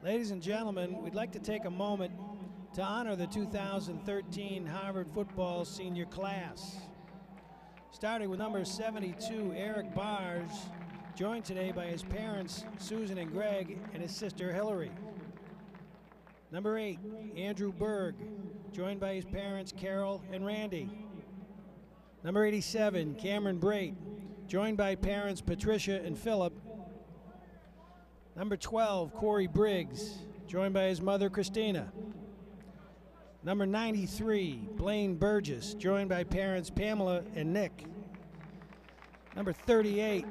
Ladies and gentlemen, we'd like to take a moment to honor the 2013 Harvard football senior class. Starting with number 72, Eric Bars, joined today by his parents, Susan and Greg, and his sister, Hillary. Number 8, Andrew Berg, joined by his parents, Carol and Randy. Number 87, Cameron Brate, joined by parents, Patricia and Philip. Number 12, Corey Briggs, joined by his mother, Christina. Number 93, Blaine Burgess, joined by parents Pamela and Nick. Number 38,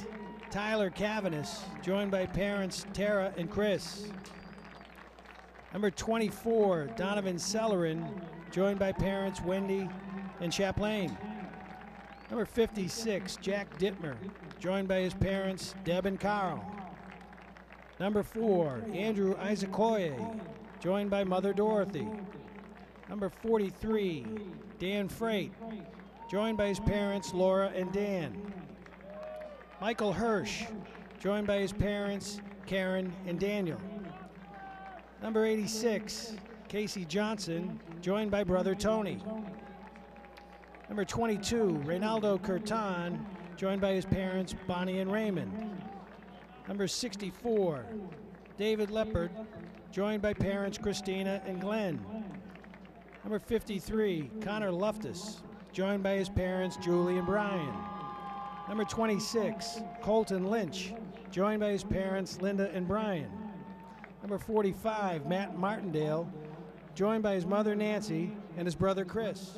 Tyler Cavanis, joined by parents Tara and Chris. Number 24, Donovan Sellerin, joined by parents Wendy and Chaplain. Number 56, Jack Dittmer, joined by his parents Deb and Carl. Number four, Andrew Isakoye, joined by Mother Dorothy. Number 43, Dan Freight, joined by his parents Laura and Dan. Michael Hirsch, joined by his parents Karen and Daniel. Number 86, Casey Johnson, joined by brother Tony. Number 22, Reynaldo Curtan, joined by his parents Bonnie and Raymond. Number 64, David Leopard, joined by parents Christina and Glenn. Number 53, Connor Luftus, joined by his parents Julie and Brian. Number 26, Colton Lynch, joined by his parents Linda and Brian. Number 45, Matt Martindale, joined by his mother Nancy and his brother Chris.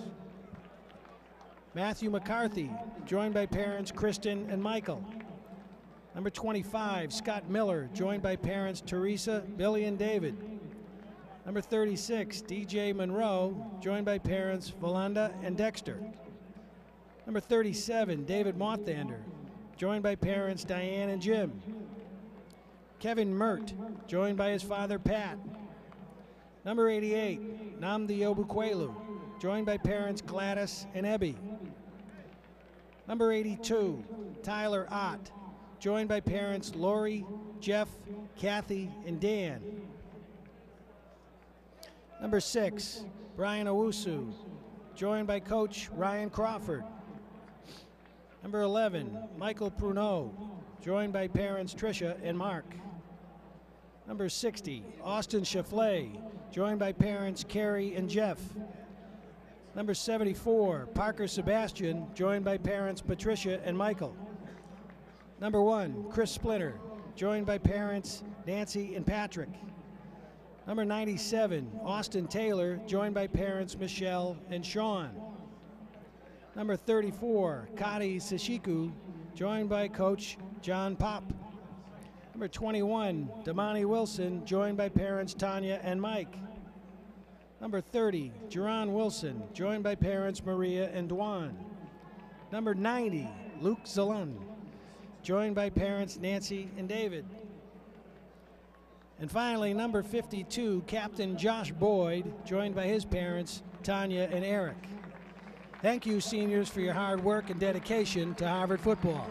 Matthew McCarthy, joined by parents Kristen and Michael. Number 25, Scott Miller, joined by parents Teresa, Billy, and David. Number 36, DJ Monroe, joined by parents Valanda and Dexter. Number 37, David Monthander, joined by parents Diane and Jim. Kevin Mert, joined by his father Pat. Number 88, Nnamdi Obukwelu, joined by parents Gladys and Ebby. Number 82, Tyler Ott, joined by parents Lori, Jeff, Kathy, and Dan. Number six, Brian Owusu, joined by coach Ryan Crawford. Number 11, Michael Pruneau, joined by parents Tricia and Mark. Number 60, Austin Schafley, joined by parents Carrie and Jeff. Number 74, Parker Sebastian, joined by parents Patricia and Michael. Number one, Chris Splinter, joined by parents Nancy and Patrick. Number 97, Austin Taylor, joined by parents Michelle and Sean. Number 34, Kadi Sashiku, joined by coach John Pop. Number 21, Damani Wilson, joined by parents Tanya and Mike. Number 30, Jerron Wilson, joined by parents Maria and Dwan. Number 90, Luke Zalun, joined by parents Nancy and David. And finally, number 52, Captain Josh Boyd, joined by his parents Tanya and Eric. Thank you, seniors, for your hard work and dedication to Harvard football.